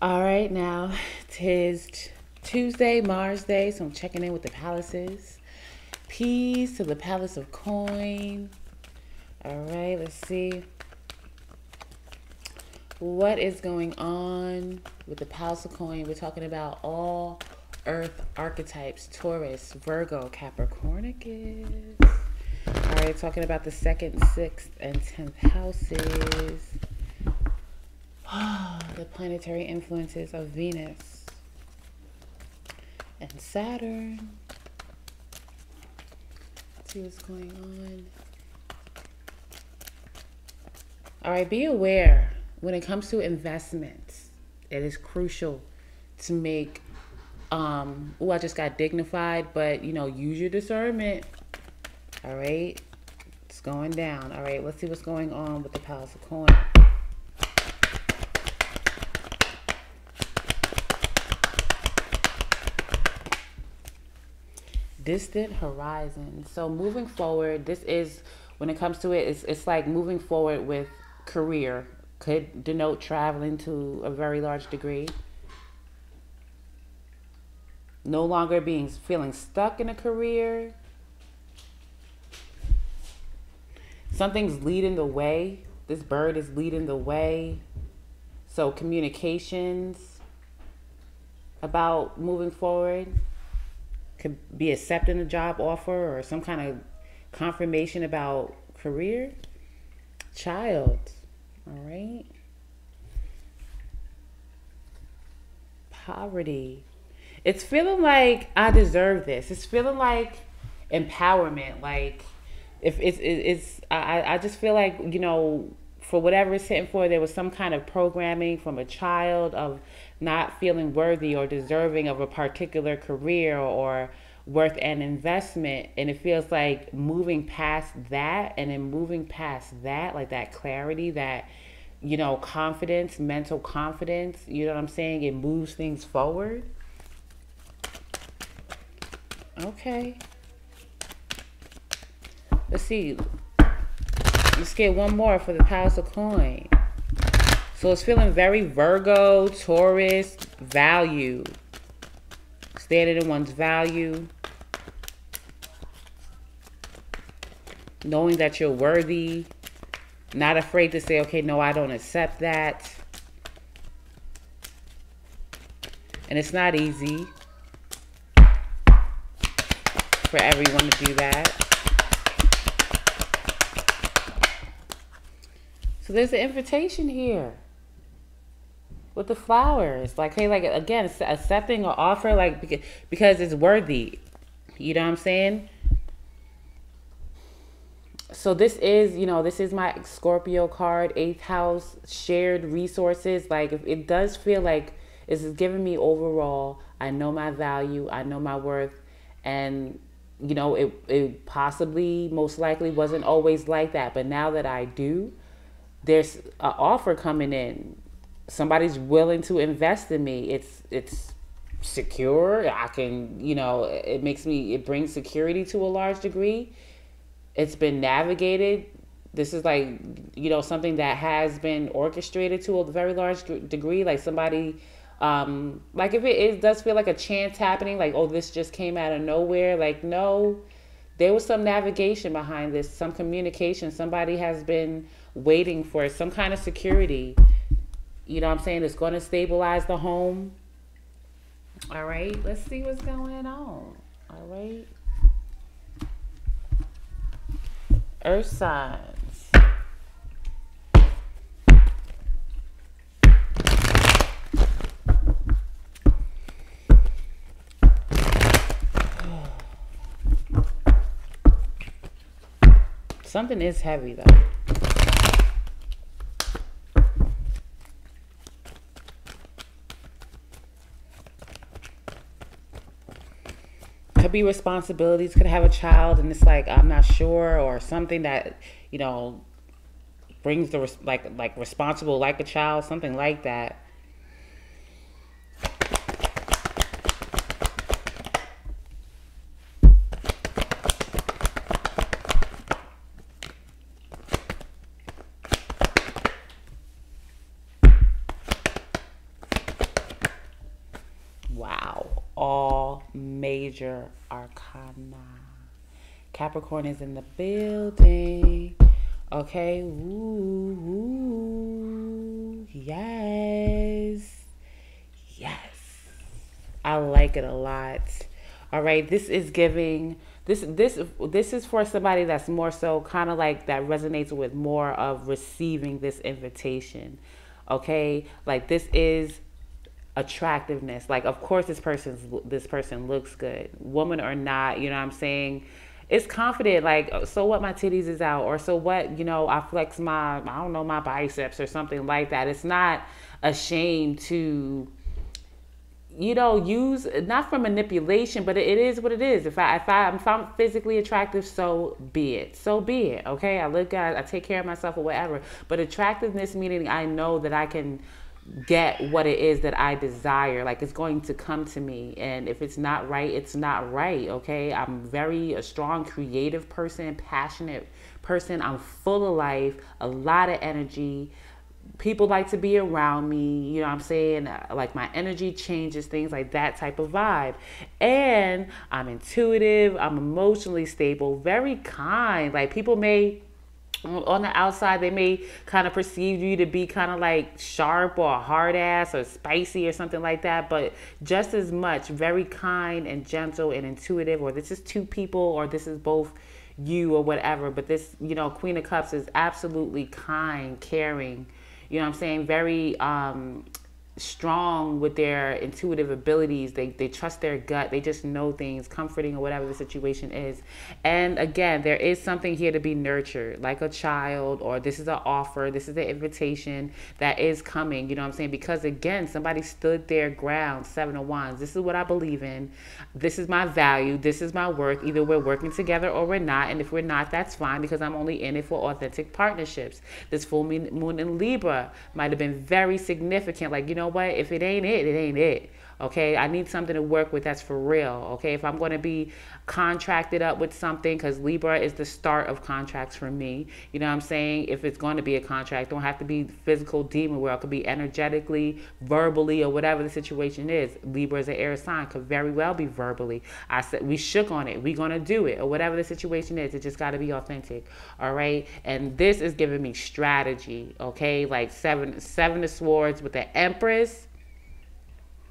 All right, now tis Tuesday, Mars Day, so I'm checking in with the palaces. Peace to the Palace of Coin. All right, let's see. What is going on with the Palace of Coin? We're talking about all Earth archetypes Taurus, Virgo, Capricornicus. All right, talking about the second, sixth, and tenth houses. the planetary influences of Venus and Saturn. Let's see what's going on. All right, be aware when it comes to investments, it is crucial to make um oh I just got dignified, but you know, use your discernment. All right. It's going down. All right, let's see what's going on with the Palace of Coin. Distant horizon. So moving forward, this is when it comes to it, it's it's like moving forward with career could denote traveling to a very large degree. No longer being feeling stuck in a career. Something's leading the way. This bird is leading the way. So communications about moving forward could be accepting a job offer or some kind of confirmation about career. Child, all right. Poverty. It's feeling like I deserve this. It's feeling like empowerment. Like if it's it's I I just feel like you know for whatever it's hitting for, there was some kind of programming from a child of not feeling worthy or deserving of a particular career or worth an investment. And it feels like moving past that and then moving past that like that clarity that you know confidence mental confidence you know what i'm saying? It moves things forward. Okay. Let's see let's get one more for the Palace of Coin so it's feeling very Virgo, Taurus, value. Standing in one's value. Knowing that you're worthy. Not afraid to say, okay, no, I don't accept that. And it's not easy for everyone to do that. So there's an invitation here with the flowers. Like, hey, like again, accepting an offer, like because it's worthy. You know what I'm saying? So this is, you know, this is my Scorpio card, eighth house, shared resources. Like, it does feel like it's giving me overall. I know my value. I know my worth, and you know, it it possibly, most likely, wasn't always like that. But now that I do, there's an offer coming in somebody's willing to invest in me. It's it's secure. I can, you know, it makes me it brings security to a large degree. It's been navigated. This is like, you know, something that has been orchestrated to a very large degree. Like somebody, um, like if it does feel like a chance happening, like, oh, this just came out of nowhere. Like, no, there was some navigation behind this, some communication. Somebody has been waiting for some kind of security you know what I'm saying? It's going to stabilize the home. All right, let's see what's going on. All right. Earth signs. Something is heavy though. Could be responsibilities could have a child and it's like i'm not sure or something that you know brings the like like responsible like a child something like that Wow. All major arcana. Capricorn is in the building. Okay. Ooh, ooh. Yes. Yes. I like it a lot. All right. This is giving this this this is for somebody that's more so kind of like that resonates with more of receiving this invitation okay like this is attractiveness like of course this person's this person looks good woman or not you know what i'm saying it's confident like so what my titties is out or so what you know i flex my i don't know my biceps or something like that it's not ashamed to you know, use not for manipulation, but it is what it is. If I if I if I'm physically attractive, so be it. So be it. Okay, I look good, I take care of myself or whatever. But attractiveness meaning I know that I can get what it is that I desire. Like it's going to come to me. And if it's not right, it's not right. Okay. I'm very a strong creative person, passionate person. I'm full of life, a lot of energy people like to be around me you know what i'm saying uh, like my energy changes things like that type of vibe and i'm intuitive i'm emotionally stable very kind like people may on the outside they may kind of perceive you to be kind of like sharp or hard ass or spicy or something like that but just as much very kind and gentle and intuitive or this is two people or this is both you or whatever but this you know queen of cups is absolutely kind caring you know what I'm saying, very um, strong with their intuitive abilities. They, they trust their gut. They just know things, comforting or whatever the situation is. And again, there is something here to be nurtured, like a child, or this is an offer, this is an invitation that is coming. You know what I'm saying? Because again, somebody stood their ground, seven of wands. This is what I believe in. This is my value. This is my work. Either we're working together or we're not. And if we're not, that's fine because I'm only in it for authentic partnerships. This full moon in Libra might have been very significant. Like, you know, know what? If it ain't it, it ain't it. Okay, I need something to work with that's for real. Okay, if I'm going to be contracted up with something, because Libra is the start of contracts for me. You know what I'm saying? If it's going to be a contract, don't have to be physical demon world. It could be energetically, verbally, or whatever the situation is. Libra is an air sign, could very well be verbally. I said we shook on it. We're going to do it, or whatever the situation is. It just got to be authentic. All right, and this is giving me strategy. Okay, like seven seven of swords with the Empress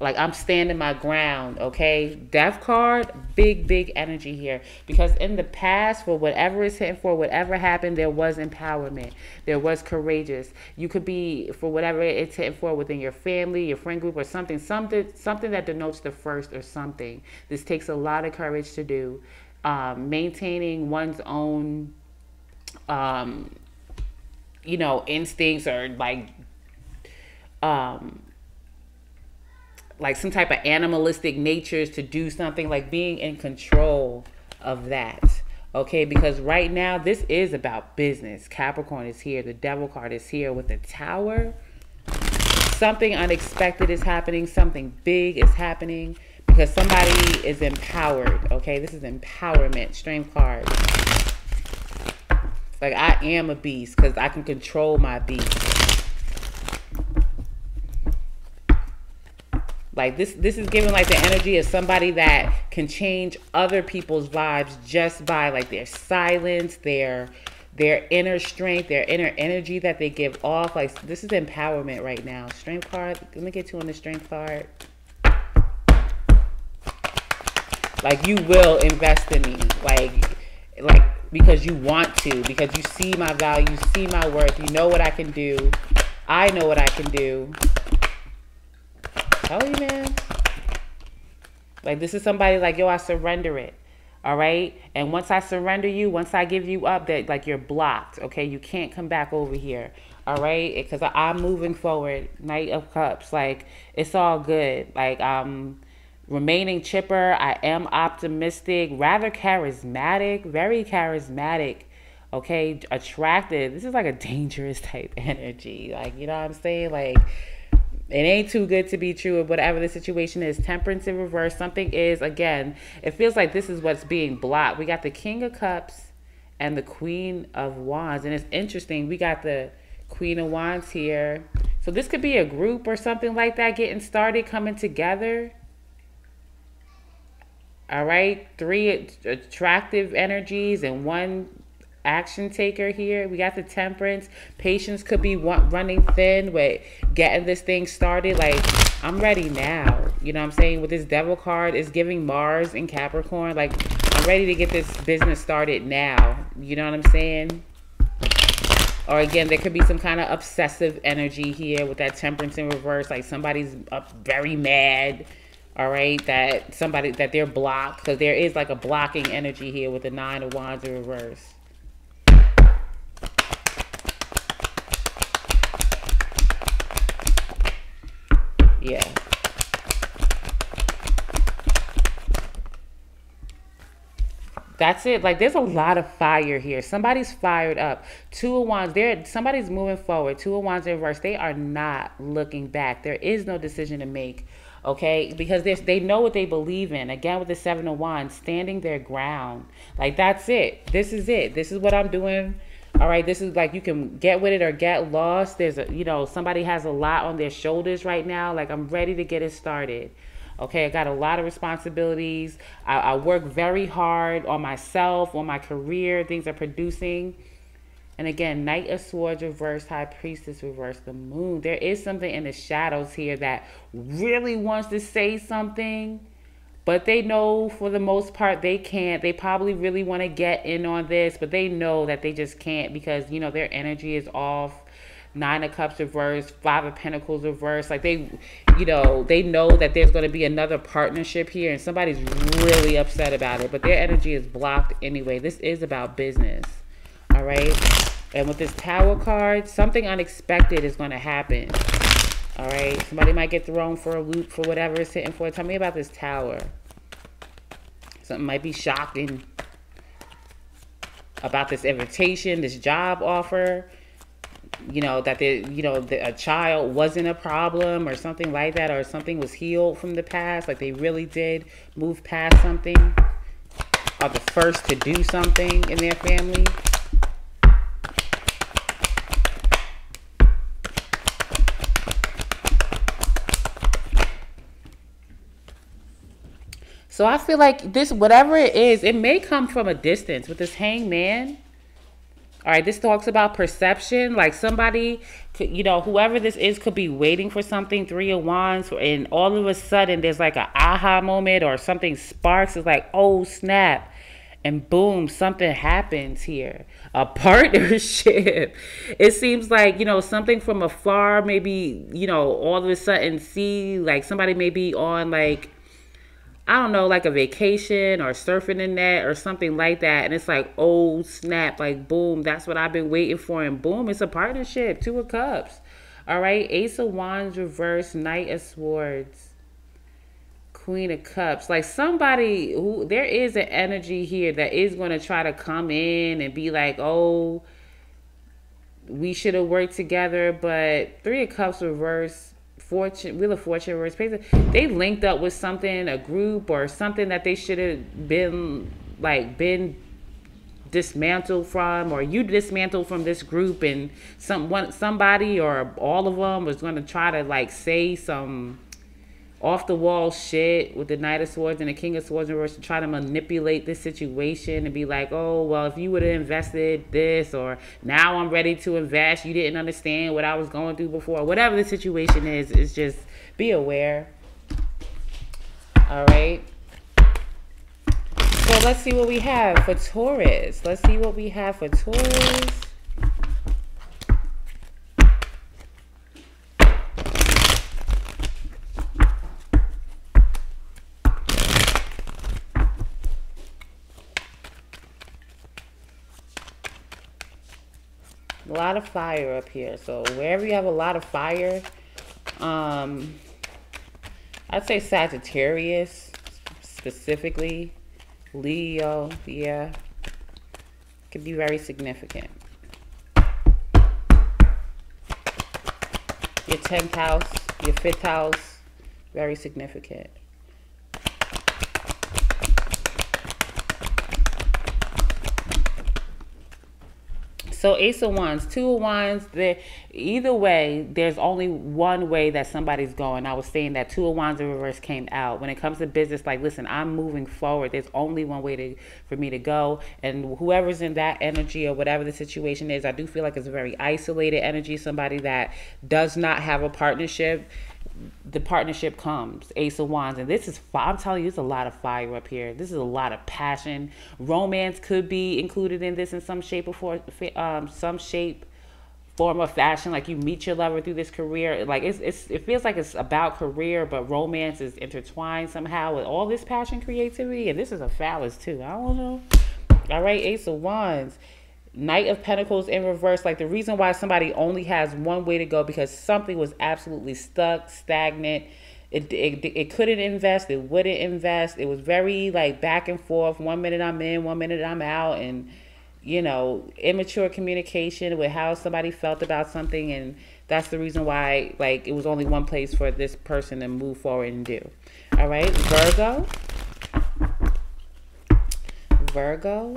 like I'm standing my ground, okay? Death card, big, big energy here. Because in the past, for whatever it's hitting for, whatever happened, there was empowerment. There was courageous. You could be for whatever it's hitting for within your family, your friend group, or something, something, something that denotes the first or something. This takes a lot of courage to do. Um, maintaining one's own um, you know, instincts or like um like some type of animalistic natures to do something like being in control of that okay? Because right now this is about business. Capricorn is here the devil card is here with the tower. Something unexpected is happening something big is happening because somebody is empowered okay? This is empowerment strength card. Like i am a beast because i can control my beast Like this this is giving like the energy of somebody that can change other people's lives just by like their silence, their their inner strength, their inner energy that they give off. Like this is empowerment right now. Strength card. Let me get you on the strength card. Like you will invest in me. Like like because you want to, because you see my value, you see my worth, you know what I can do. I know what I can do tell you, man. Like this is somebody like, yo, I surrender it. All right. And once I surrender you, once I give you up, that like you're blocked. Okay. You can't come back over here. All right. Because I'm moving forward. Knight of Cups. Like it's all good. Like I'm remaining chipper. I am optimistic, rather charismatic, very charismatic. Okay. Attractive. This is like a dangerous type energy. Like, you know what I'm saying? Like, it ain't too good to be true of whatever the situation is. Temperance in reverse. Something is, again, it feels like this is what's being blocked. We got the King of Cups and the Queen of Wands. And it's interesting. We got the Queen of Wands here. So this could be a group or something like that getting started, coming together. All right, three attractive energies and one action taker here. We got the temperance. Patience could be running thin with getting this thing started. Like, I'm ready now. You know what I'm saying? With this devil card, it's giving Mars and Capricorn. Like, I'm ready to get this business started now. You know what I'm saying? Or again, there could be some kind of obsessive energy here with that temperance in reverse. Like somebody's up very mad. All right, that somebody that they're blocked because there is like a blocking energy here with the nine of wands in reverse. Yeah. That's it. Like there's a lot of fire here. Somebody's fired up. Two of wands. There somebody's moving forward. Two of wands in reverse. They are not looking back. There is no decision to make. Okay, because they know what they believe in. Again, with the seven of wands, standing their ground. Like that's it. This is it. This is what I'm doing all right, this is like you can get with it or get lost. There's a, you know, somebody has a lot on their shoulders right now. Like, I'm ready to get it started. Okay, I got a lot of responsibilities. I, I work very hard on myself, on my career. Things are producing. And again, Knight of Swords reverse, High Priestess reverse, the Moon. There is something in the shadows here that really wants to say something but they know for the most part they can't. They probably really want to get in on this, but they know that they just can't because, you know, their energy is off. Nine of Cups reversed, Five of Pentacles reversed. Like they, you know, they know that there's going to be another partnership here and somebody's really upset about it, but their energy is blocked anyway. This is about business. All right. And with this Tower card, something unexpected is going to happen. All right. Somebody might get thrown for a loop for whatever it's hitting for. Tell me about this Tower. Something might be shocking about this invitation, this job offer. You know that the you know the, a child wasn't a problem or something like that, or something was healed from the past. Like they really did move past something. Are the first to do something in their family. So I feel like this, whatever it is, it may come from a distance with this hangman. All right, this talks about perception. Like somebody, could, you know, whoever this is could be waiting for something, three of wands, and all of a sudden there's like an aha moment or something sparks. It's like, oh, snap. And boom, something happens here. A partnership. It seems like, you know, something from afar, maybe, you know, all of a sudden see like somebody may be on like I don't know, like a vacation or surfing in that or something like that. And it's like, oh, snap, like, boom, that's what I've been waiting for. And boom, it's a partnership. Two of Cups. All right. Ace of Wands reverse, Knight of Swords, Queen of Cups. Like somebody who, there is an energy here that is going to try to come in and be like, oh, we should have worked together. But Three of Cups reverse Fortune, Wheel of Fortune, they linked up with something, a group or something that they should have been like been dismantled from, or you dismantled from this group, and some one somebody or all of them was going to try to like say some off the wall shit with the Knight of Swords and the King of Swords and to try to manipulate this situation and be like, oh, well, if you would have invested this, or now I'm ready to invest, you didn't understand what I was going through before, whatever the situation is, is just be aware. All right. So let's see what we have for Taurus. Let's see what we have for Taurus. Lot of fire up here. So wherever you have a lot of fire, um, I'd say Sagittarius specifically, Leo, yeah, could be very significant. Your 10th house, your 5th house, very significant. So Ace of Wands, Two of Wands. There, either way, there's only one way that somebody's going. I was saying that Two of Wands in reverse came out. When it comes to business, like listen, I'm moving forward. There's only one way to for me to go, and whoever's in that energy or whatever the situation is, I do feel like it's a very isolated energy. Somebody that does not have a partnership the partnership comes ace of wands and this is i'm telling you there's a lot of fire up here. This is a lot of passion. Romance could be included in this in some shape or form um, some shape form of fashion like you meet your lover through this career. Like it's, it's it feels like it's about career but romance is intertwined somehow with all this passion creativity and this is a phallus too. I don't know. All right ace of wands Knight of Pentacles in reverse. Like the reason why somebody only has one way to go because something was absolutely stuck, stagnant. It, it, it couldn't invest. It wouldn't invest. It was very like back and forth. One minute I'm in, one minute I'm out. And, you know, immature communication with how somebody felt about something. And that's the reason why, like, it was only one place for this person to move forward and do. All right, Virgo. Virgo.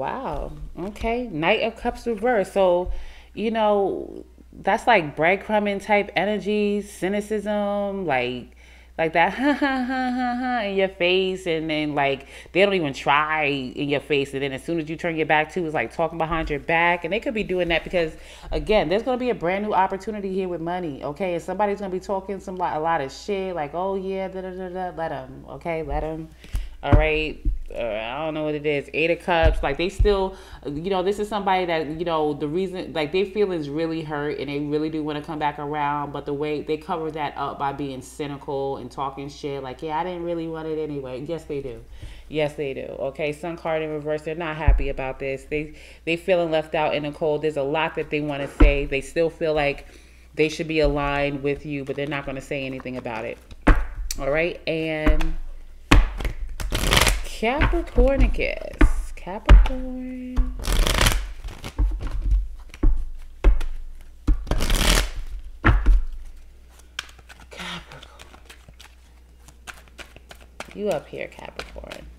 Wow. Okay. Knight of Cups reverse. So, you know, that's like breadcrumbing type energy, cynicism, like like that ha ha ha ha ha in your face and then like they don't even try in your face and then as soon as you turn your back to it's like talking behind your back and they could be doing that because again there's going to be a brand new opportunity here with money okay and somebody's going to be talking some a lot of shit like oh yeah da, da, da, da, let them okay let them all right uh, I don't know what it is, Eight of Cups. Like they still, you know, this is somebody that you know the reason, like their feelings really hurt, and they really do want to come back around. But the way they cover that up by being cynical and talking shit, like yeah, I didn't really want it anyway. Yes, they do. Yes, they do. Okay, Sun card in reverse. They're not happy about this. They they feeling left out in the cold. There's a lot that they want to say. They still feel like they should be aligned with you, but they're not going to say anything about it. All right, and Capricornicus. Capricorn. Capricorn. You up here, Capricorn.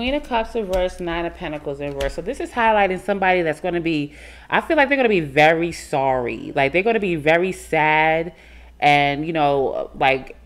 Queen of Cups reverse, Nine of Pentacles in reverse. So this is highlighting somebody that's going to be, I feel like they're going to be very sorry. Like they're going to be very sad and, you know, like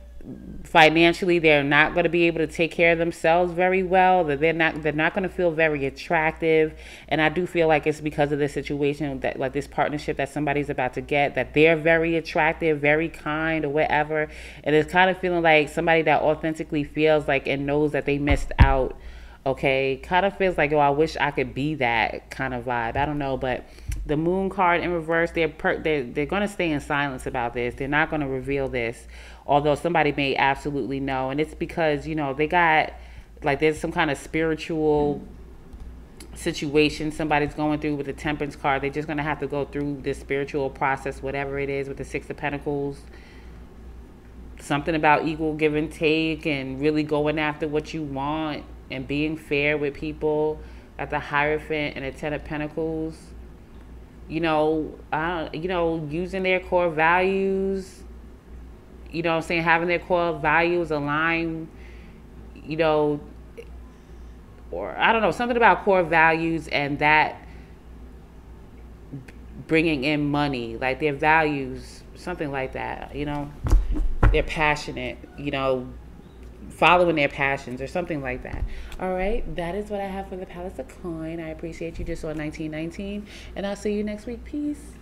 financially they're not going to be able to take care of themselves very well that they're not they're not going to feel very attractive and i do feel like it's because of the situation that like this partnership that somebody's about to get that they're very attractive very kind or whatever and it's kind of feeling like somebody that authentically feels like and knows that they missed out okay kind of feels like oh i wish i could be that kind of vibe. I don't know but the moon card in reverse they're per- they're, they're going to stay in silence about this. They're not going to reveal this although somebody may absolutely know. And it's because you know they got like there's some kind of spiritual situation somebody's going through with the temperance card. They're just going to have to go through this spiritual process whatever it is with the six of pentacles. Something about equal give and take and really going after what you want and being fair with people at the Hierophant and the Ten of Pentacles. You know, you know, using their core values. You know, I'm saying having their core values align. You know, or I don't know something about core values and that bringing in money, like their values, something like that. You know, they're passionate. You know, following their passions or something like that. All right, that is what I have for the Palace of Coin. I appreciate you just on 1919, and I'll see you next week. Peace.